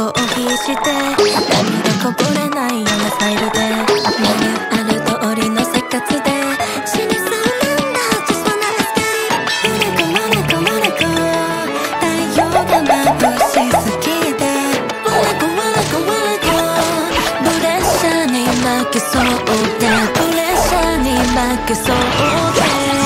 て涙こぼれないようなスタイルでマある通りの生活で死にそうなんだ Just wanna escape モナコモナコモナコ太陽が眩しすぎて。モナコモナコモナコプレッシャーに負けそうでプレッシャーに負けそうで